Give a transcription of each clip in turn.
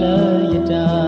na le yata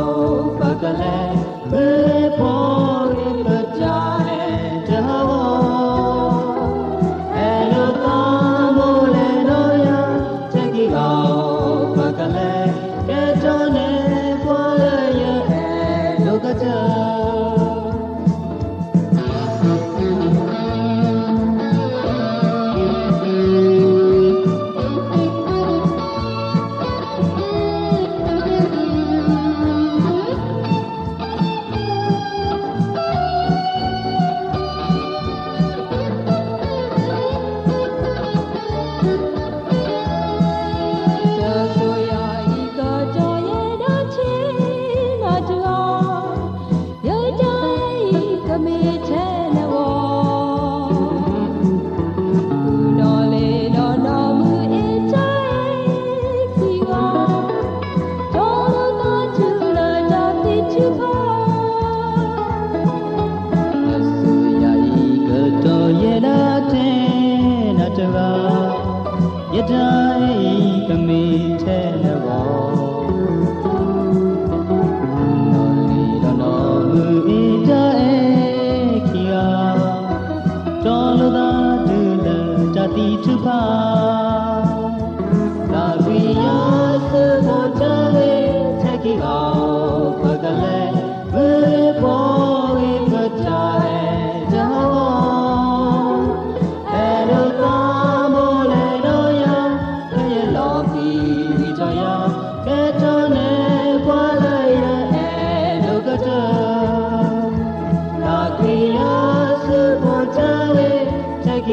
တိုင်းကမေထဲနဘောနော်လီတော့နော်မူအီတဲခီယာတော်လို့သာဒူလန်တတိသူပါ